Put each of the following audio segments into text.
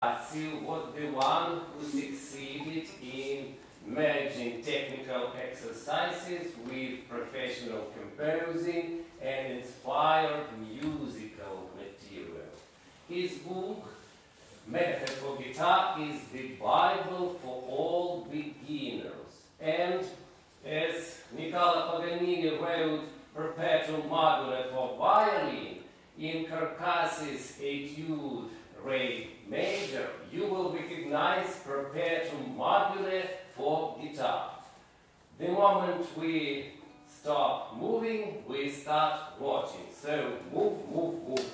Carcassi was the one who succeeded in merging technical exercises with professional composing and inspired musical material. His book, Method for Guitar, is the Bible for all beginners. And as Nicola Paganini wrote Perpetuum Mobile for violin in Carcassi's Etude major, you will recognize Perpetuum Mobile for guitar. The moment we stop moving, we start watching. So move, move, move.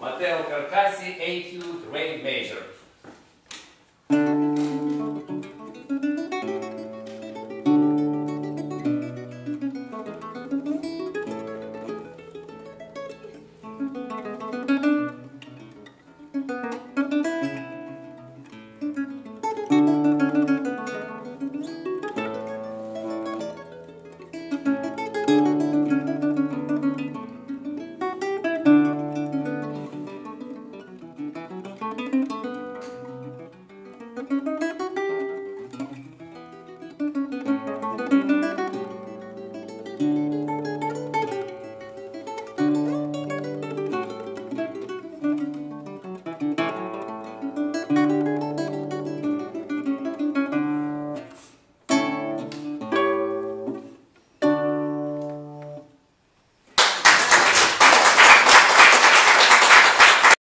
Matteo Carcassi, Etude Re major.